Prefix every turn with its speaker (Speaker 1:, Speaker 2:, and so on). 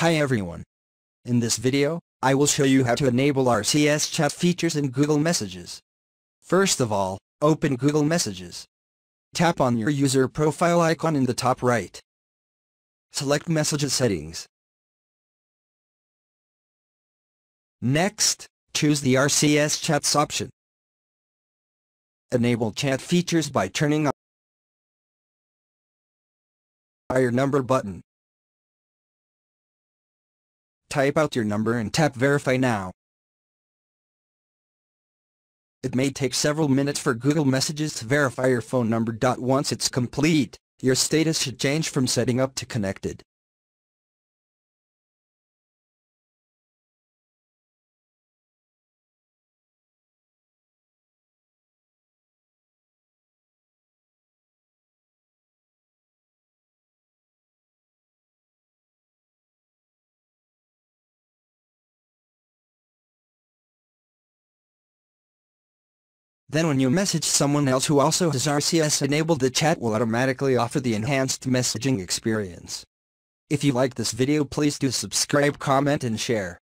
Speaker 1: Hi everyone. In this video, I will show you how to enable RCS chat features in Google Messages. First of all, open Google Messages. Tap on your user profile icon in the top right. Select Messages Settings. Next, choose the RCS Chats option. Enable chat features by turning on your number button. Type out your number and tap Verify Now. It may take several minutes for Google Messages to verify your phone number. Once it's complete, your status should change from setting up to connected. Then when you message someone else who also has RCS enabled the chat will automatically offer the enhanced messaging experience. If you like this video please do subscribe comment and share.